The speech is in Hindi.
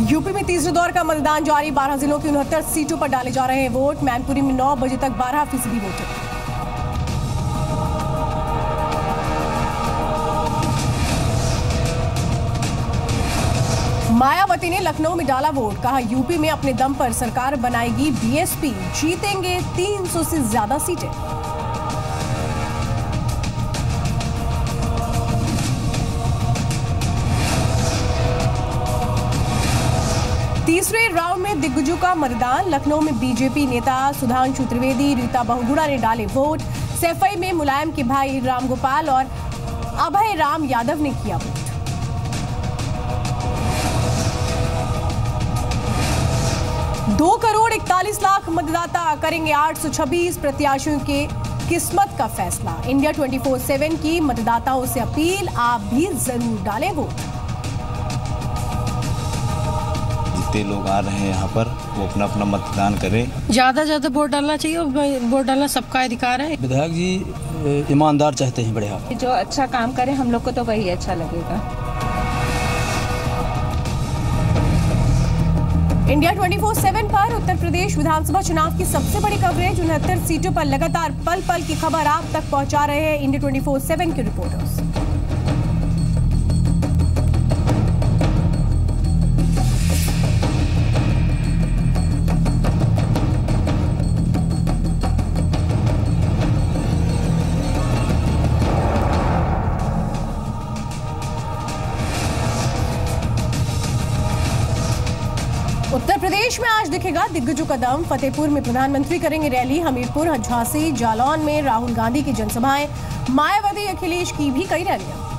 यूपी में तीसरे दौर का मतदान जारी। बारह जिलों की उनहत्तर सीटों पर डाले जा रहे हैं वोट। मैनपुरी में नौ बजे तक बारह फ़ीसदी वोटिंग मायावती ने लखनऊ में डाला वोट। कहा, यूपी में अपने दम पर सरकार बनाएगी बीएसपी। जीतेंगे 300 से ज़्यादा सीटें। तीसरे राउंड में दिग्गजों का मतदान। लखनऊ में बीजेपी नेता सुधांशु त्रिवेदी, रीता बहुगुड़ा ने डाले वोट। सैफई में मुलायम के भाई रामगोपाल और अभय राम यादव ने किया वोट। दो करोड़ इकतालीस लाख मतदाता करेंगे 826 प्रत्याशियों के किस्मत का फैसला। इंडिया 24/7 की मतदाताओं से अपील, आप भी ज़रूर डालें वोट। जितने लोग आ रहे हैं यहाँ पर वो अपना अपना मतदान करें। ज़्यादा ज़्यादा वोट डालना चाहिए और वोट डालना सबका अधिकार है। विधायक जी ईमानदार चाहते हैं आप जो अच्छा काम करे हम लोग को तो वही अच्छा लगेगा। इंडिया 24/7 पर उत्तर प्रदेश विधानसभा चुनाव की सबसे बड़ी कवरेज उनहत्तर सीटों पर लगातार पल पल की खबर आप तक पहुँचा रहे हैं इंडिया 24/7 के रिपोर्टर्स। उत्तर प्रदेश में आज दिखेगा दिग्गजों का दम। फतेहपुर में प्रधानमंत्री करेंगे रैली। हमीरपुर, झांसी, जालौन में राहुल गांधी की जनसभाएँ। मायावती, अखिलेश की भी कई रैलियाँ।